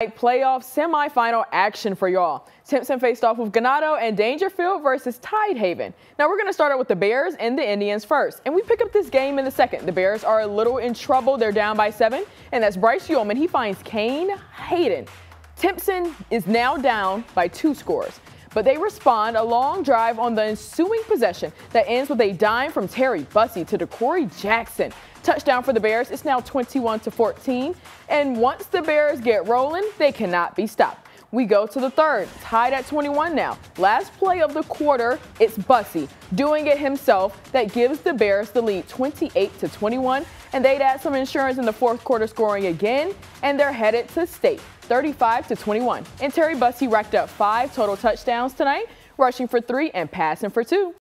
Playoff semifinal action for y'all. Timpson faced off with Ganado and Daingerfield versus Tidehaven. Now we're going to start out with the Bears and the Indians first. And we pick up this game in the second. The Bears are a little in trouble. They're down by seven. And that's Bryce Yeoman. He finds Kane Hayden. Timpson is now down by two scores. But they respond a long drive on the ensuing possession that ends with a dime from Terry Bussey to DeCorey Jackson. Touchdown for the Bears. It's now 21 to 14. And once the Bears get rolling, they cannot be stopped. We go to the third, tied at 21 now. Last play of the quarter, it's Bussey doing it himself that gives the Bears the lead 28 to 21. And they'd add some insurance in the fourth quarter scoring again, and they're headed to state 35 to 21. And Terry Bussey racked up five total touchdowns tonight, rushing for three and passing for two.